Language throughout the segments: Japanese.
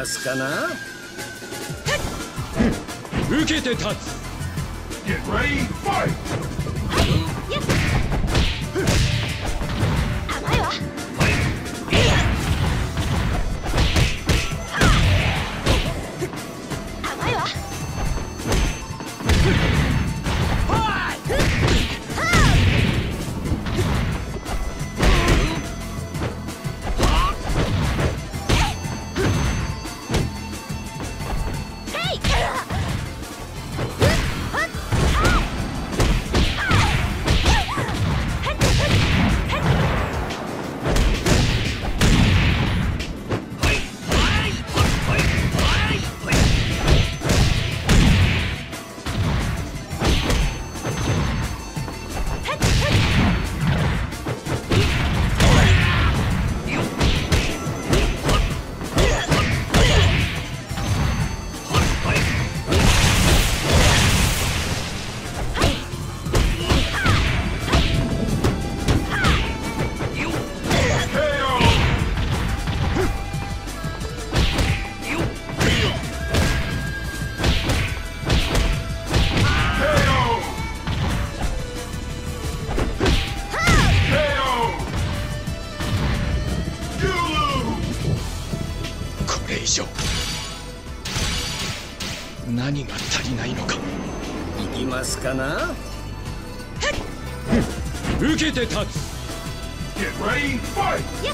ますかな？受けて立つ何が足りないのか。行きますかな。受けて立つ。Get ready, fight! や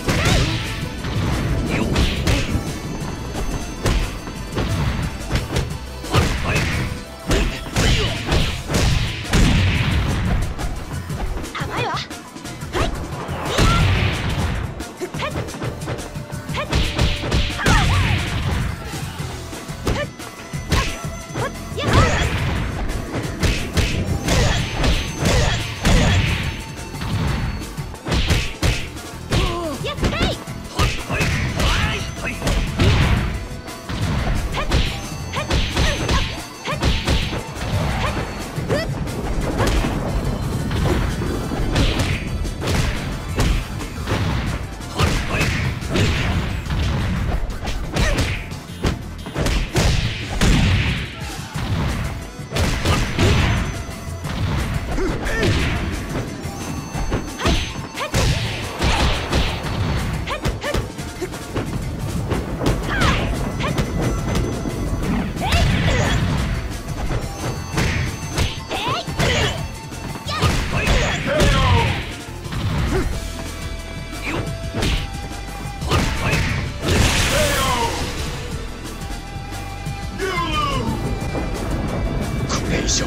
以上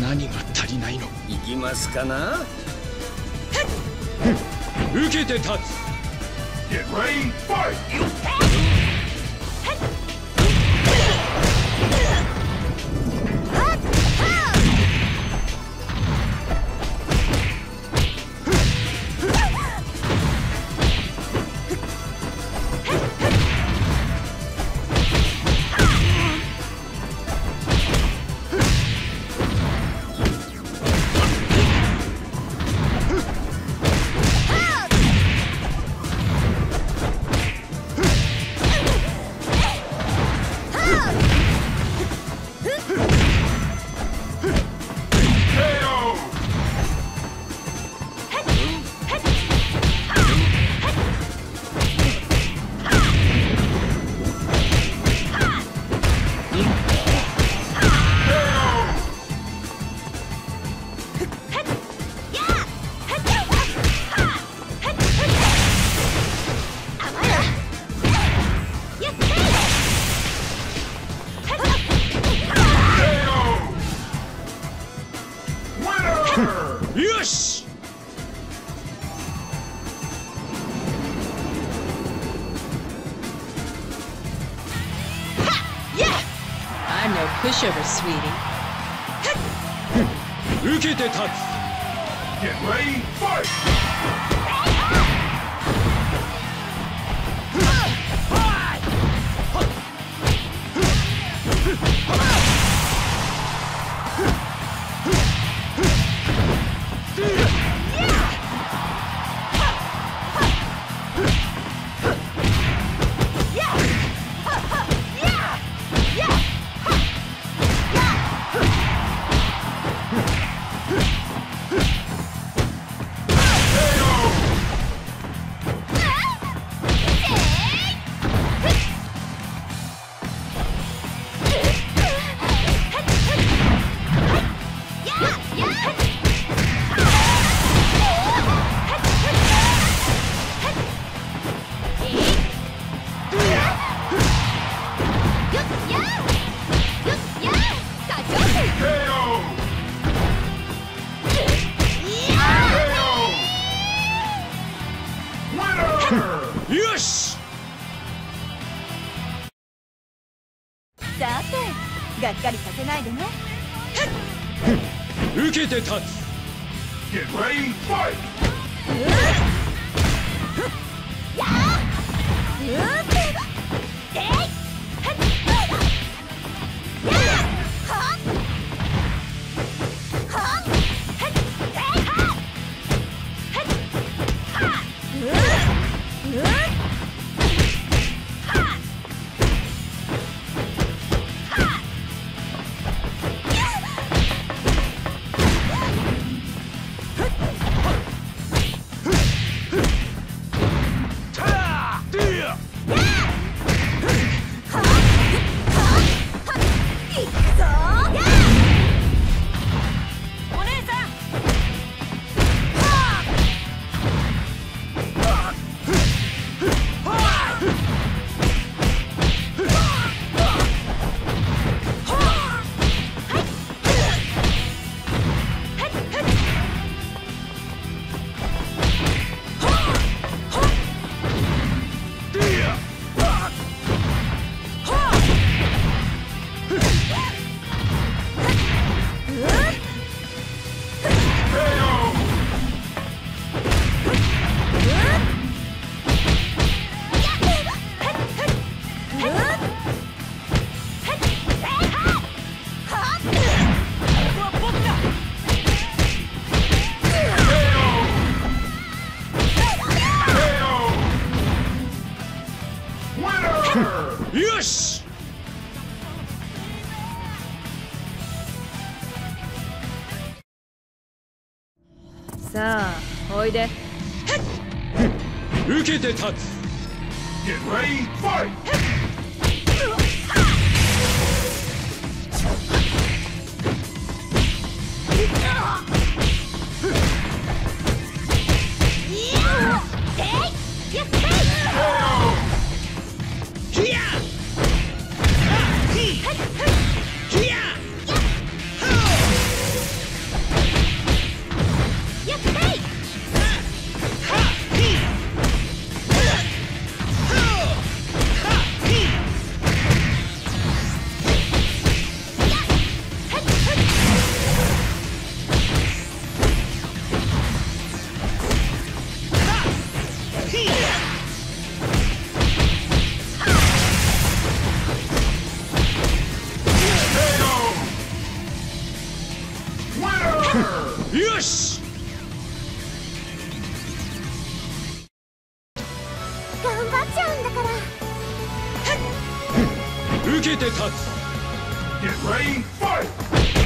何が足りないの？行きますかな？受けて立つ Get ready, fight! 受けて立つ Get ready, fight! うーっよし。さあおいで。受けて立つ。Get ready, fight! よだから受けて立つ Get ready, fight!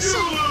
是吗？